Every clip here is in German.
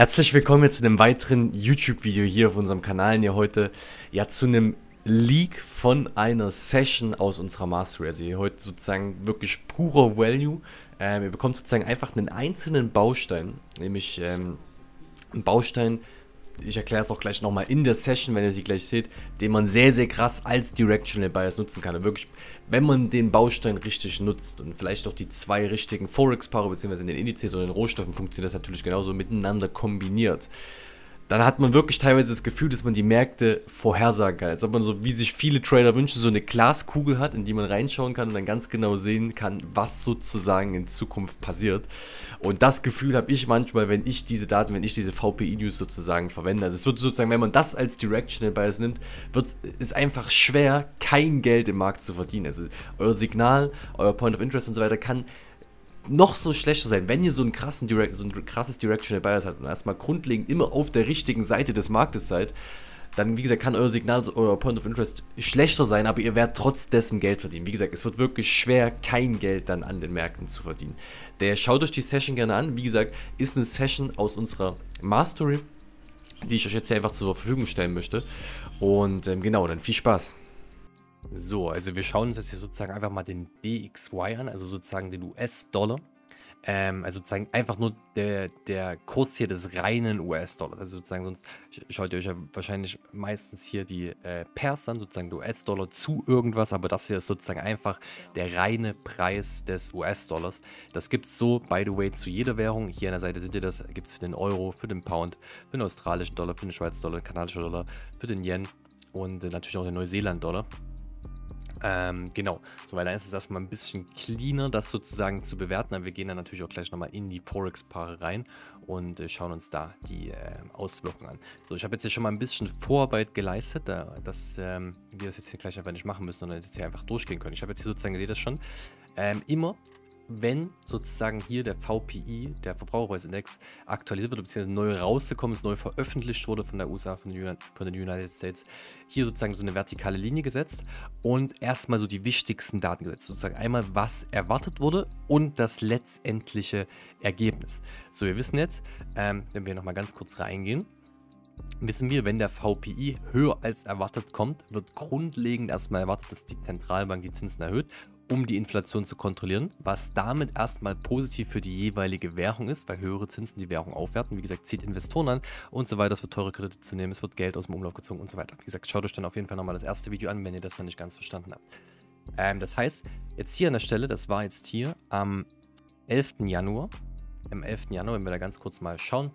Herzlich willkommen zu einem weiteren YouTube-Video hier auf unserem Kanal. Hier heute ja zu einem Leak von einer Session aus unserer Mastery. Also hier heute sozusagen wirklich purer Value. Ähm, ihr bekommt sozusagen einfach einen einzelnen Baustein, nämlich ähm, einen Baustein, ich erkläre es auch gleich nochmal in der Session, wenn ihr sie gleich seht, den man sehr, sehr krass als Directional Bias nutzen kann. Und wirklich, wenn man den Baustein richtig nutzt und vielleicht auch die zwei richtigen Forex-Paare bzw. in den Indizes oder den Rohstoffen funktioniert das natürlich genauso miteinander kombiniert dann hat man wirklich teilweise das Gefühl, dass man die Märkte vorhersagen kann. Als ob man so, wie sich viele Trader wünschen, so eine Glaskugel hat, in die man reinschauen kann und dann ganz genau sehen kann, was sozusagen in Zukunft passiert. Und das Gefühl habe ich manchmal, wenn ich diese Daten, wenn ich diese VPI-News sozusagen verwende. Also es wird sozusagen, wenn man das als Directional Bias nimmt, wird es einfach schwer, kein Geld im Markt zu verdienen. Also euer Signal, euer Point of Interest und so weiter kann noch so schlechter sein, wenn ihr so, einen krassen Direct, so ein krasses Directional Bias habt und erstmal grundlegend immer auf der richtigen Seite des Marktes seid, dann, wie gesagt, kann euer Signal oder Point of Interest schlechter sein, aber ihr werdet trotz dessen Geld verdienen. Wie gesagt, es wird wirklich schwer, kein Geld dann an den Märkten zu verdienen. Der schaut euch die Session gerne an. Wie gesagt, ist eine Session aus unserer Mastery, die ich euch jetzt hier einfach zur Verfügung stellen möchte. Und ähm, genau, dann viel Spaß. So, also wir schauen uns jetzt hier sozusagen einfach mal den DXY an, also sozusagen den US-Dollar. Ähm, also sozusagen einfach nur der, der Kurs hier des reinen US-Dollars. Also sozusagen, sonst schaut ihr euch ja wahrscheinlich meistens hier die äh, Pairs an, sozusagen US-Dollar zu irgendwas, aber das hier ist sozusagen einfach der reine Preis des US-Dollars. Das gibt es so, by the way, zu jeder Währung. Hier an der Seite seht ihr das, gibt es für den Euro, für den Pound, für den australischen Dollar, für den Schweizer Dollar, den kanadischen Dollar, für den Yen und äh, natürlich auch den Neuseeland-Dollar. Ähm, genau, so, weil dann ist es erstmal ein bisschen cleaner, das sozusagen zu bewerten. Aber wir gehen dann natürlich auch gleich nochmal in die Forex-Paare rein und äh, schauen uns da die äh, Auswirkungen an. So, ich habe jetzt hier schon mal ein bisschen Vorarbeit geleistet, da, dass ähm, wir das jetzt hier gleich einfach nicht machen müssen, sondern jetzt hier einfach durchgehen können. Ich habe jetzt hier sozusagen, seht das schon, ähm, immer wenn sozusagen hier der VPI, der Verbraucherpreisindex, aktualisiert wird, beziehungsweise neu rausgekommen ist, neu veröffentlicht wurde von der USA, von den, United States, hier sozusagen so eine vertikale Linie gesetzt und erstmal so die wichtigsten Daten gesetzt. Sozusagen einmal, was erwartet wurde und das letztendliche Ergebnis. So, wir wissen jetzt, ähm, wenn wir nochmal ganz kurz reingehen, wissen wir, wenn der VPI höher als erwartet kommt, wird grundlegend erstmal erwartet, dass die Zentralbank die Zinsen erhöht um die Inflation zu kontrollieren, was damit erstmal positiv für die jeweilige Währung ist, weil höhere Zinsen die Währung aufwerten. Wie gesagt, zieht Investoren an und so weiter. Es wird teure Kredite zu nehmen, es wird Geld aus dem Umlauf gezogen und so weiter. Wie gesagt, schaut euch dann auf jeden Fall nochmal das erste Video an, wenn ihr das dann nicht ganz verstanden habt. Ähm, das heißt, jetzt hier an der Stelle, das war jetzt hier am 11. Januar, am 11. Januar, wenn wir da ganz kurz mal schauen,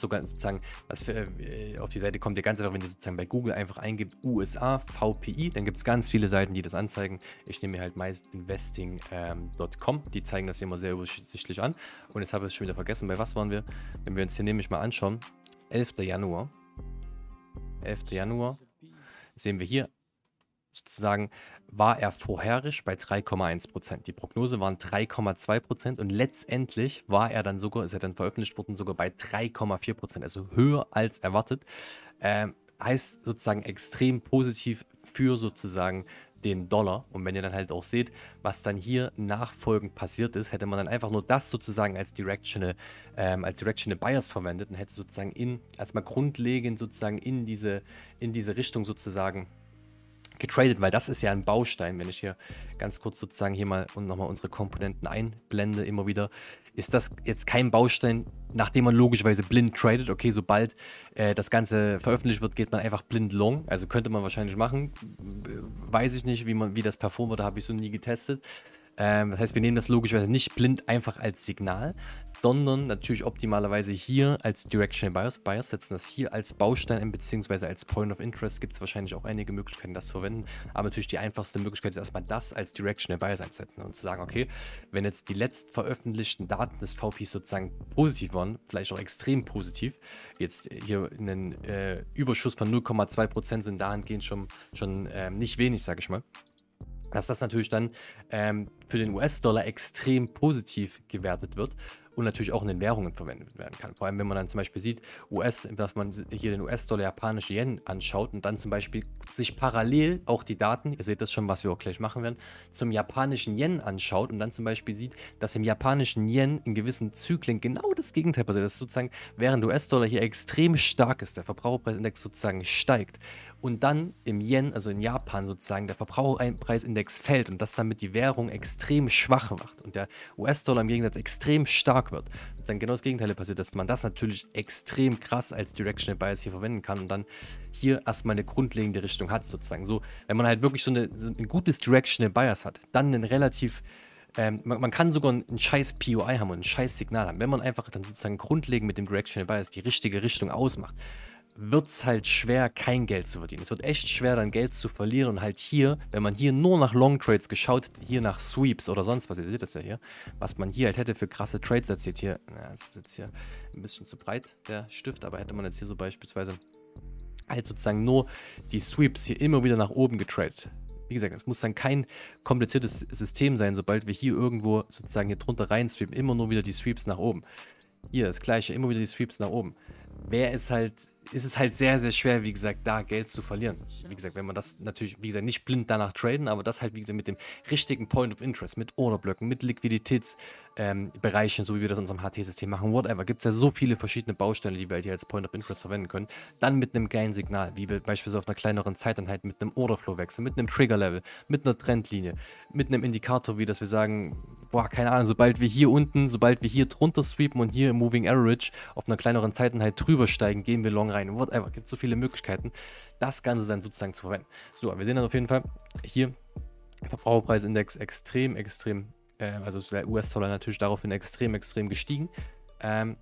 sogar sozusagen, für, äh, auf die Seite kommt ihr ganz einfach, wenn ihr sozusagen bei Google einfach eingibt USA VPI, dann gibt es ganz viele Seiten, die das anzeigen. Ich nehme mir halt meist investing.com, ähm, die zeigen das immer sehr übersichtlich an. Und jetzt habe ich es schon wieder vergessen, bei was waren wir? Wenn wir uns hier nämlich mal anschauen, 11. Januar, 11. Januar, sehen wir hier sozusagen war er vorherig bei 3,1%. Die Prognose waren 3,2% und letztendlich war er dann sogar, ist er dann veröffentlicht worden, sogar bei 3,4%, also höher als erwartet. Ähm, heißt sozusagen extrem positiv für sozusagen den Dollar. Und wenn ihr dann halt auch seht, was dann hier nachfolgend passiert ist, hätte man dann einfach nur das sozusagen als Directional, ähm, als Directional Bias verwendet und hätte sozusagen in, erstmal grundlegend sozusagen in diese, in diese Richtung sozusagen getradet, weil das ist ja ein Baustein, wenn ich hier ganz kurz sozusagen hier mal und nochmal unsere Komponenten einblende, immer wieder, ist das jetzt kein Baustein, nachdem man logischerweise blind tradet. Okay, sobald äh, das Ganze veröffentlicht wird, geht man einfach blind long. Also könnte man wahrscheinlich machen. Weiß ich nicht, wie, man, wie das performt wurde, habe ich so nie getestet. Ähm, das heißt, wir nehmen das logischerweise nicht blind einfach als Signal, sondern natürlich optimalerweise hier als Directional Bias, Bias setzen das hier als Baustein ein, beziehungsweise als Point of Interest gibt es wahrscheinlich auch einige Möglichkeiten, das zu verwenden. Aber natürlich die einfachste Möglichkeit ist erstmal das als Directional Bias einzusetzen und zu sagen, okay, wenn jetzt die letzt veröffentlichten Daten des VPs sozusagen positiv waren, vielleicht auch extrem positiv, jetzt hier einen äh, Überschuss von 0,2% sind dahingehend schon, schon äh, nicht wenig, sage ich mal dass das natürlich dann ähm, für den US-Dollar extrem positiv gewertet wird und natürlich auch in den Währungen verwendet werden kann. Vor allem, wenn man dann zum Beispiel sieht, US, dass man hier den US-Dollar japanische Yen anschaut und dann zum Beispiel sich parallel auch die Daten, ihr seht das schon, was wir auch gleich machen werden, zum japanischen Yen anschaut und dann zum Beispiel sieht, dass im japanischen Yen in gewissen Zyklen genau das Gegenteil passiert. Das ist sozusagen, während US-Dollar hier extrem stark ist, der Verbraucherpreisindex sozusagen steigt, und dann im Yen, also in Japan sozusagen, der Verbraucherpreisindex fällt und das damit die Währung extrem schwach macht und der US-Dollar im Gegensatz extrem stark wird, dann genau das Gegenteil passiert, dass man das natürlich extrem krass als Directional Bias hier verwenden kann und dann hier erstmal eine grundlegende Richtung hat sozusagen. So, wenn man halt wirklich so, eine, so ein gutes Directional Bias hat, dann ein relativ ähm, man, man, kann sogar ein scheiß POI haben und ein scheiß Signal haben. Wenn man einfach dann sozusagen grundlegend mit dem Directional Bias die richtige Richtung ausmacht, wird es halt schwer, kein Geld zu verdienen. Es wird echt schwer, dann Geld zu verlieren. Und halt hier, wenn man hier nur nach Long Trades geschaut, hier nach Sweeps oder sonst was, ihr seht das ja hier, was man hier halt hätte für krasse Trades erzählt. Hier, na, das ist jetzt hier ein bisschen zu breit, der Stift, aber hätte man jetzt hier so beispielsweise halt sozusagen nur die Sweeps hier immer wieder nach oben getradet. Wie gesagt, es muss dann kein kompliziertes System sein, sobald wir hier irgendwo sozusagen hier drunter rein sweepen, immer nur wieder die Sweeps nach oben. Hier das gleiche, immer wieder die Sweeps nach oben. Wäre es halt ist es halt sehr, sehr schwer, wie gesagt, da Geld zu verlieren. Wie gesagt, wenn man das natürlich, wie gesagt, nicht blind danach traden, aber das halt, wie gesagt, mit dem richtigen Point of Interest, mit Orderblöcken, mit Liquiditätsbereichen, ähm, so wie wir das in unserem HT-System machen, whatever, gibt es ja so viele verschiedene Bausteine, die wir halt hier als Point of Interest verwenden können. Dann mit einem geilen Signal, wie wir beispielsweise auf einer kleineren Zeiteinheit mit einem Orderflow-Wechsel, mit einem Trigger-Level, mit einer Trendlinie, mit einem Indikator, wie dass wir sagen, boah, keine Ahnung, sobald wir hier unten, sobald wir hier drunter sweepen und hier im Moving Average auf einer kleineren Zeiteinheit drüber steigen, gehen wir long rein rein, whatever. Gibt so viele Möglichkeiten, das Ganze dann sozusagen zu verwenden. So, wir sehen dann auf jeden Fall hier Verbraucherpreisindex extrem, extrem, äh, also der US-Dollar natürlich daraufhin extrem, extrem gestiegen. Ähm,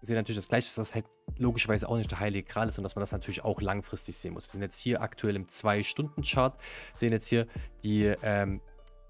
sehen natürlich das Gleiche, dass das halt logischerweise auch nicht der heilige Gral ist und dass man das natürlich auch langfristig sehen muss. Wir sind jetzt hier aktuell im 2-Stunden-Chart, sehen jetzt hier die ähm,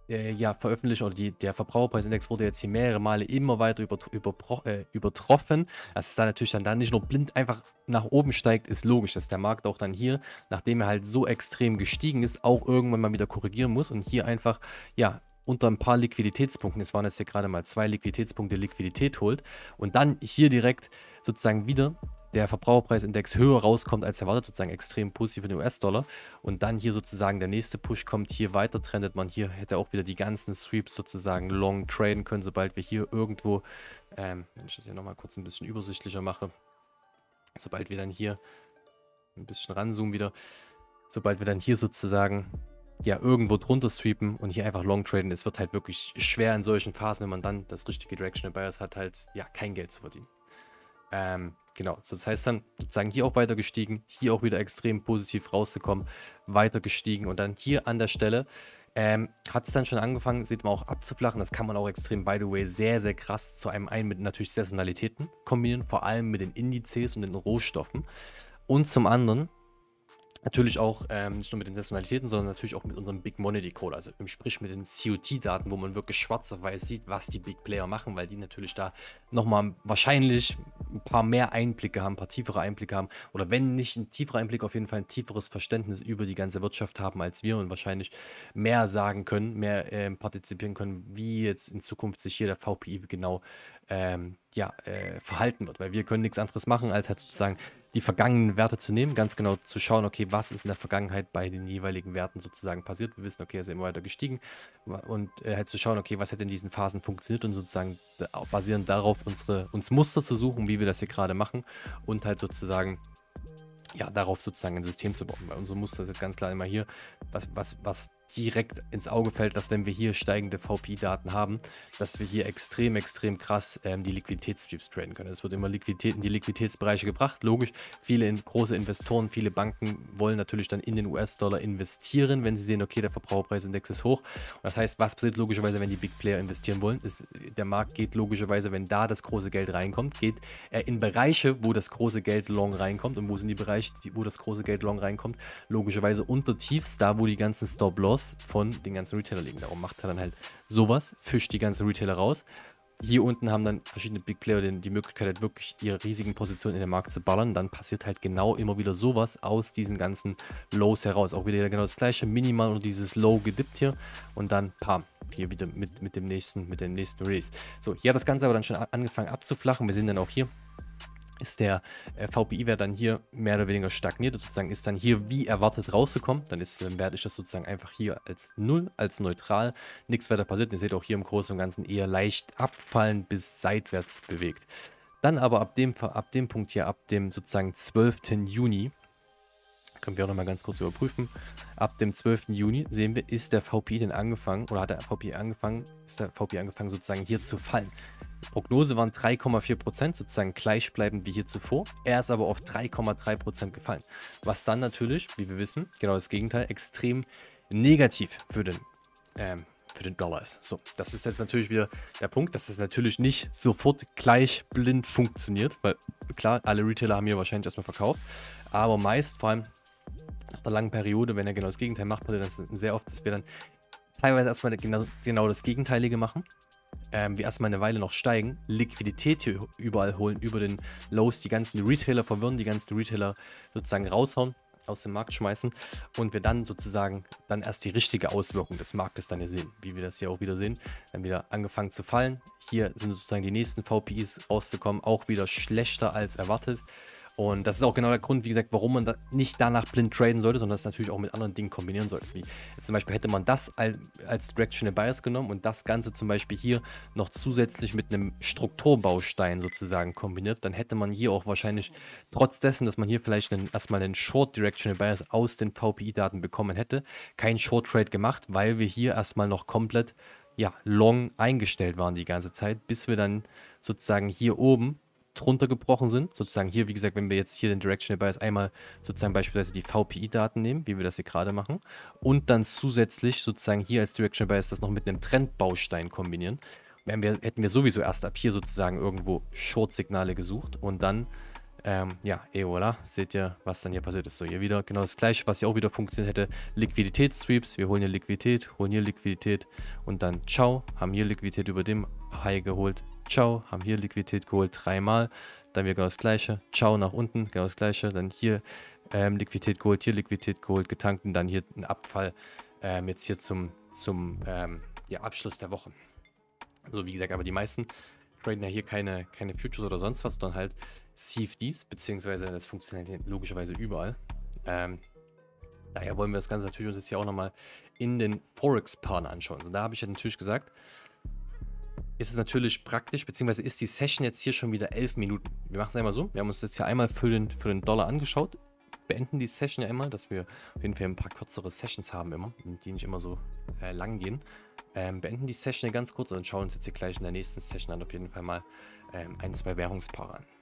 äh, ja, veröffentlicht oder die, der Verbraucherpreisindex wurde jetzt hier mehrere Male immer weiter über, über, äh, übertroffen. Dass es da natürlich dann, dann nicht nur blind einfach nach oben steigt, ist logisch, dass der Markt auch dann hier, nachdem er halt so extrem gestiegen ist, auch irgendwann mal wieder korrigieren muss und hier einfach, ja, unter ein paar Liquiditätspunkten, es waren jetzt hier gerade mal zwei Liquiditätspunkte Liquidität holt und dann hier direkt sozusagen wieder der Verbraucherpreisindex höher rauskommt als erwartet, sozusagen extrem positiv für den US-Dollar. Und dann hier sozusagen der nächste Push kommt, hier weiter trendet man. Hier hätte auch wieder die ganzen Sweeps sozusagen long traden können, sobald wir hier irgendwo, ähm, wenn ich das hier nochmal kurz ein bisschen übersichtlicher mache, sobald wir dann hier ein bisschen ranzoomen wieder, sobald wir dann hier sozusagen ja irgendwo drunter sweepen und hier einfach long traden, es wird halt wirklich schwer in solchen Phasen, wenn man dann das richtige Directional Bias hat, halt ja kein Geld zu verdienen. Ähm, genau, so das heißt dann sozusagen hier auch weiter gestiegen, hier auch wieder extrem positiv rauszukommen, weiter gestiegen und dann hier an der Stelle ähm, hat es dann schon angefangen, sieht man auch abzuflachen. Das kann man auch extrem, by the way, sehr, sehr krass zu einem einen mit natürlich Saisonalitäten kombinieren, vor allem mit den Indizes und den Rohstoffen. Und zum anderen Natürlich auch ähm, nicht nur mit den Saisonalitäten, sondern natürlich auch mit unserem Big Money Decode, also sprich mit den COT-Daten, wo man wirklich schwarz auf weiß sieht, was die Big Player machen, weil die natürlich da nochmal wahrscheinlich ein paar mehr Einblicke haben, ein paar tiefere Einblicke haben oder wenn nicht ein tieferer Einblick, auf jeden Fall ein tieferes Verständnis über die ganze Wirtschaft haben als wir und wahrscheinlich mehr sagen können, mehr äh, partizipieren können, wie jetzt in Zukunft sich hier der VPI genau ähm, ja, äh, verhalten wird, weil wir können nichts anderes machen, als halt sozusagen die vergangenen Werte zu nehmen, ganz genau zu schauen, okay, was ist in der Vergangenheit bei den jeweiligen Werten sozusagen passiert. Wir wissen, okay, er ist immer weiter gestiegen und äh, halt zu schauen, okay, was hat in diesen Phasen funktioniert und sozusagen basierend darauf unsere, uns Muster zu suchen, wie wir das hier gerade machen und halt sozusagen ja, darauf sozusagen ein System zu bauen. Weil unser Muster ist jetzt ganz klar immer hier, was, was, was direkt ins Auge fällt, dass wenn wir hier steigende VPI-Daten haben, dass wir hier extrem, extrem krass ähm, die Liquiditätsstrips traden können. Es wird immer Liquidität in die Liquiditätsbereiche gebracht. Logisch, viele in, große Investoren, viele Banken wollen natürlich dann in den US-Dollar investieren, wenn sie sehen, okay, der Verbraucherpreisindex ist hoch. Und das heißt, was passiert logischerweise, wenn die Big Player investieren wollen? Ist, der Markt geht logischerweise, wenn da das große Geld reinkommt, geht er in Bereiche, wo das große Geld long reinkommt. Und wo sind die Bereiche, wo das große Geld long reinkommt? Logischerweise unter Tiefs, da wo die ganzen Stop-Loss Kurs von den ganzen Retailer liegen. Darum macht er dann halt sowas, fischt die ganzen Retailer raus. Hier unten haben dann verschiedene Big Player die, die Möglichkeit, halt wirklich ihre riesigen Positionen in den Markt zu ballern. Dann passiert halt genau immer wieder sowas aus diesen ganzen Lows heraus. Auch wieder genau das gleiche, minimal und dieses Low gedippt hier und dann pam, hier wieder mit, mit dem nächsten, mit dem nächsten Release. So, hier hat das Ganze aber dann schon angefangen abzuflachen. Wir sehen dann auch hier, ist der äh, VPI-Wert dann hier mehr oder weniger stagniert, sozusagen ist dann hier wie erwartet rausgekommen, dann ist dann werde ich das sozusagen einfach hier als 0, als neutral, nichts weiter passiert. Ihr seht auch hier im Großen und Ganzen eher leicht abfallen bis seitwärts bewegt. Dann aber ab dem, ab dem Punkt hier, ab dem sozusagen 12. Juni, können wir auch nochmal ganz kurz überprüfen. Ab dem 12. Juni sehen wir, ist der VPI denn angefangen, oder hat der VPI angefangen, ist der VPI angefangen sozusagen hier zu fallen. Prognose waren 3,4%, sozusagen gleichbleibend wie hier zuvor. Er ist aber auf 3,3% gefallen. Was dann natürlich, wie wir wissen, genau das Gegenteil, extrem negativ für den ähm, für den Dollar ist. So, das ist jetzt natürlich wieder der Punkt, dass das natürlich nicht sofort gleich blind funktioniert, weil klar, alle Retailer haben hier wahrscheinlich erstmal verkauft, aber meist, vor allem nach einer langen Periode, wenn er genau das Gegenteil macht, passiert das sehr oft, dass wir dann teilweise erstmal genau, genau das Gegenteilige machen. Ähm, wir erstmal eine Weile noch steigen, Liquidität hier überall holen, über den Lows, die ganzen Retailer verwirren, die ganzen Retailer sozusagen raushauen, aus dem Markt schmeißen und wir dann sozusagen dann erst die richtige Auswirkung des Marktes dann hier sehen, wie wir das hier auch wieder sehen. Dann wieder angefangen zu fallen. Hier sind sozusagen die nächsten VPIs rauszukommen, auch wieder schlechter als erwartet. Und das ist auch genau der Grund, wie gesagt, warum man da nicht danach blind traden sollte, sondern das natürlich auch mit anderen Dingen kombinieren sollte. Wie zum Beispiel hätte man das als, als Directional Bias genommen und das Ganze zum Beispiel hier noch zusätzlich mit einem Strukturbaustein sozusagen kombiniert, dann hätte man hier auch wahrscheinlich, trotz dessen, dass man hier vielleicht einen, erstmal einen Short Directional Bias aus den VPI-Daten bekommen hätte, keinen Short Trade gemacht, weil wir hier erstmal noch komplett ja, long eingestellt waren die ganze Zeit, bis wir dann sozusagen hier oben drunter gebrochen sind. Sozusagen hier, wie gesagt, wenn wir jetzt hier den Directional Bias einmal sozusagen beispielsweise die VPI-Daten nehmen, wie wir das hier gerade machen, und dann zusätzlich sozusagen hier als Directional Bias das noch mit einem Trendbaustein kombinieren, wir, hätten wir sowieso erst ab hier sozusagen irgendwo Short-Signale gesucht und dann ähm, ja, et voilà, seht ihr, was dann hier passiert ist. So, hier wieder genau das gleiche, was hier auch wieder funktioniert hätte. Liquiditätssweeps, wir holen hier Liquidität, holen hier Liquidität und dann ciao, haben hier Liquidität über dem High geholt, ciao, haben hier Liquidität geholt, dreimal, dann wieder genau das gleiche, ciao nach unten, genau das gleiche, dann hier ähm, Liquidität geholt, hier Liquidität geholt, getankt und dann hier ein Abfall ähm, jetzt hier zum, zum ähm, ja, Abschluss der Woche. Also wie gesagt, aber die meisten traden ja hier keine, keine Futures oder sonst was, sondern halt CFDs, beziehungsweise das funktioniert logischerweise überall. Ähm, daher wollen wir das Ganze natürlich uns jetzt hier auch nochmal in den Forex-Paaren anschauen. Und da habe ich ja natürlich gesagt, ist es natürlich praktisch, beziehungsweise ist die Session jetzt hier schon wieder 11 Minuten. Wir machen es einmal so, wir haben uns jetzt hier einmal für den, für den Dollar angeschaut, beenden die Session ja immer, dass wir auf jeden Fall ein paar kürzere Sessions haben immer, die nicht immer so äh, lang gehen. Ähm, beenden die Session ganz kurz und schauen uns jetzt hier gleich in der nächsten Session dann auf jeden Fall mal ähm, ein, zwei Währungspaare an.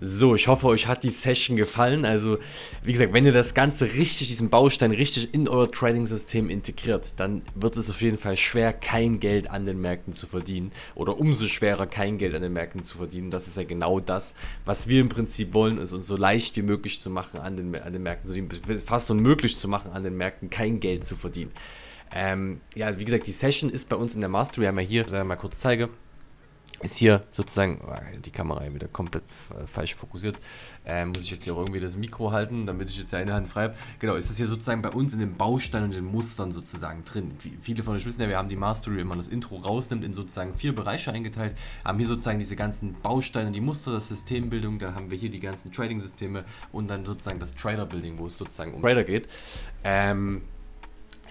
So, ich hoffe, euch hat die Session gefallen. Also, wie gesagt, wenn ihr das Ganze richtig, diesen Baustein richtig in euer Trading-System integriert, dann wird es auf jeden Fall schwer, kein Geld an den Märkten zu verdienen. Oder umso schwerer, kein Geld an den Märkten zu verdienen. Das ist ja genau das, was wir im Prinzip wollen, ist uns so leicht wie möglich zu machen, an den, an den Märkten zu. Fast unmöglich zu machen, an den Märkten kein Geld zu verdienen. Ähm, ja, wie gesagt, die Session ist bei uns in der Mastery. Wir haben ja hier, ich mal kurz zeige ist hier sozusagen, oh, die Kamera wieder komplett falsch fokussiert, äh, muss ich jetzt hier auch irgendwie das Mikro halten, damit ich jetzt eine Hand frei habe. Genau, ist das hier sozusagen bei uns in den Bausteinen und den Mustern sozusagen drin. Viele von euch wissen ja, wir haben die Mastery, wenn man das Intro rausnimmt, in sozusagen vier Bereiche eingeteilt, haben hier sozusagen diese ganzen Bausteine, die Muster, das Systembildung, dann haben wir hier die ganzen Trading-Systeme und dann sozusagen das Trader-Building, wo es sozusagen um Trader geht. Ähm,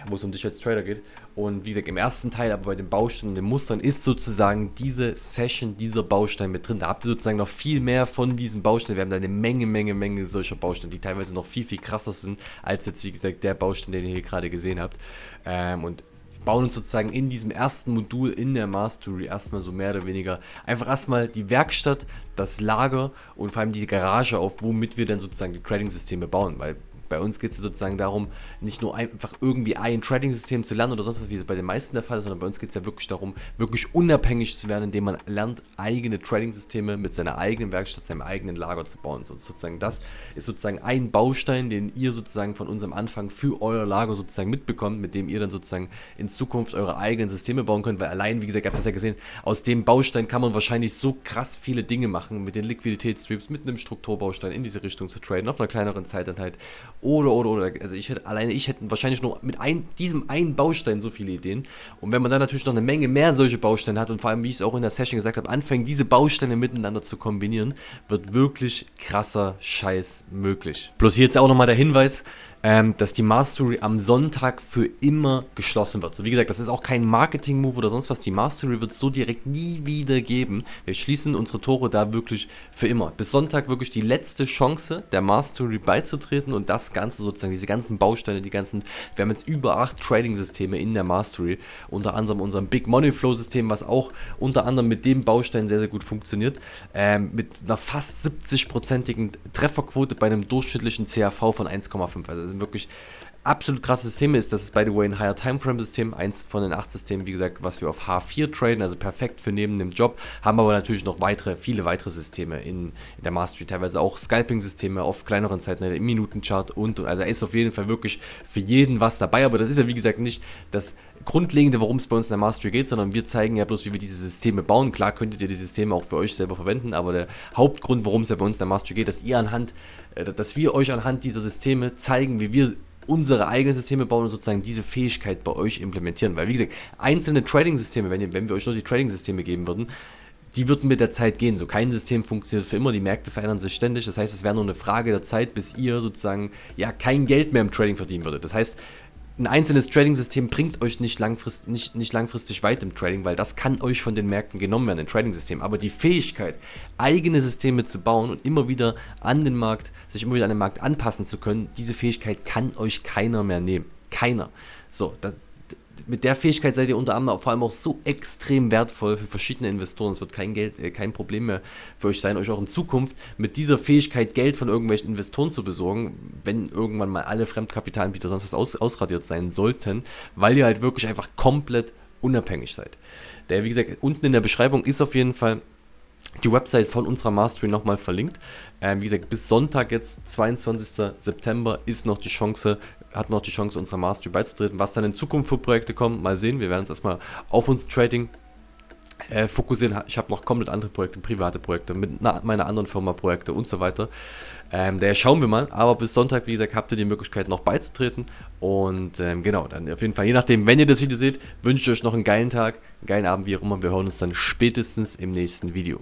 wo es um dich als Trader geht. Und wie gesagt, im ersten Teil, aber bei den Bausteinen, den Mustern, ist sozusagen diese Session, dieser Baustein mit drin. Da habt ihr sozusagen noch viel mehr von diesen Bausteinen. Wir haben da eine Menge, Menge, Menge solcher Bausteine, die teilweise noch viel, viel krasser sind, als jetzt, wie gesagt, der Baustein, den ihr hier gerade gesehen habt. Ähm, und bauen uns sozusagen in diesem ersten Modul in der Mastery erstmal so mehr oder weniger einfach erstmal die Werkstatt, das Lager und vor allem die Garage auf, womit wir dann sozusagen die Trading-Systeme bauen, weil bei uns geht es sozusagen darum, nicht nur einfach irgendwie ein Trading-System zu lernen oder sonst was, wie es bei den meisten der Fall ist, sondern bei uns geht es ja wirklich darum, wirklich unabhängig zu werden, indem man lernt, eigene Trading-Systeme mit seiner eigenen Werkstatt, seinem eigenen Lager zu bauen. So, sozusagen das ist sozusagen ein Baustein, den ihr sozusagen von unserem Anfang für euer Lager sozusagen mitbekommt, mit dem ihr dann sozusagen in Zukunft eure eigenen Systeme bauen könnt, weil allein, wie gesagt, ihr habt das ja gesehen, aus dem Baustein kann man wahrscheinlich so krass viele Dinge machen, mit den Liquiditätsstreams, mit einem Strukturbaustein in diese Richtung zu traden, auf einer kleineren Zeit dann halt oder, oder, oder. Also ich hätte, alleine ich hätte wahrscheinlich nur mit ein, diesem einen Baustein so viele Ideen. Und wenn man dann natürlich noch eine Menge mehr solche Bausteine hat und vor allem, wie ich es auch in der Session gesagt habe, anfängt, diese Bausteine miteinander zu kombinieren, wird wirklich krasser Scheiß möglich. Bloß hier jetzt auch nochmal der Hinweis, ähm, dass die Mastery am Sonntag für immer geschlossen wird. So wie gesagt, das ist auch kein Marketing-Move oder sonst was. Die Mastery wird es so direkt nie wieder geben. Wir schließen unsere Tore da wirklich für immer. Bis Sonntag wirklich die letzte Chance, der Mastery beizutreten und das Ganze sozusagen, diese ganzen Bausteine, die ganzen, wir haben jetzt über acht Trading-Systeme in der Mastery, unter anderem unserem Big Money Flow-System, was auch unter anderem mit dem Baustein sehr, sehr gut funktioniert, ähm, mit einer fast 70-prozentigen Trefferquote bei einem durchschnittlichen CAV von 1,5. Also sind wirklich absolut krasse Systeme ist. Das ist, by the way, ein Higher Timeframe System, eins von den acht Systemen, wie gesagt, was wir auf H4 traden, also perfekt für neben dem Job. Haben aber natürlich noch weitere, viele weitere Systeme in, in der Mastery, teilweise auch Scalping-Systeme auf kleineren Zeiten, im Minutenchart und, also ist auf jeden Fall wirklich für jeden was dabei. Aber das ist ja, wie gesagt, nicht das Grundlegende, worum es bei uns in der Mastery geht, sondern wir zeigen ja bloß, wie wir diese Systeme bauen. Klar könntet ihr die Systeme auch für euch selber verwenden, aber der Hauptgrund, worum es ja bei uns in der Mastery geht, dass ihr anhand, äh, dass wir euch anhand dieser Systeme zeigen, wie wir unsere eigenen Systeme bauen und sozusagen diese Fähigkeit bei euch implementieren. Weil, wie gesagt, einzelne Trading-Systeme, wenn, wenn wir euch nur die Trading-Systeme geben würden, die würden mit der Zeit gehen. So kein System funktioniert für immer, die Märkte verändern sich ständig. Das heißt, es wäre nur eine Frage der Zeit, bis ihr sozusagen ja kein Geld mehr im Trading verdienen würdet. Das heißt, ein einzelnes Trading-System bringt euch nicht, langfrist, nicht, nicht langfristig weit im Trading, weil das kann euch von den Märkten genommen werden, ein Trading-System. Aber die Fähigkeit, eigene Systeme zu bauen und immer wieder an den Markt, sich immer wieder an den Markt anpassen zu können, diese Fähigkeit kann euch keiner mehr nehmen. Keiner. So, das, mit der Fähigkeit seid ihr unter anderem vor allem auch so extrem wertvoll für verschiedene Investoren. Es wird kein Geld, äh, kein Problem mehr für euch sein, euch auch in Zukunft mit dieser Fähigkeit Geld von irgendwelchen Investoren zu besorgen, wenn irgendwann mal alle Fremdkapitalanbieter sonst was aus, ausradiert sein sollten, weil ihr halt wirklich einfach komplett unabhängig seid. Der, wie gesagt, unten in der Beschreibung ist auf jeden Fall die Website von unserer Mastery nochmal verlinkt. Ähm, wie gesagt, bis Sonntag jetzt, 22. September, ist noch die Chance, hat noch die Chance, unserer Mastery beizutreten. Was dann in Zukunft für Projekte kommen, mal sehen. Wir werden uns erstmal auf uns Trading äh, fokussieren. Ich habe noch komplett andere Projekte, private Projekte, mit meiner anderen Firma Projekte und so weiter. Ähm, daher schauen wir mal. Aber bis Sonntag, wie gesagt, habt ihr die Möglichkeit noch beizutreten. Und ähm, genau, dann auf jeden Fall, je nachdem, wenn ihr das Video seht, wünsche ich euch noch einen geilen Tag, einen geilen Abend, wie auch immer. Wir hören uns dann spätestens im nächsten Video.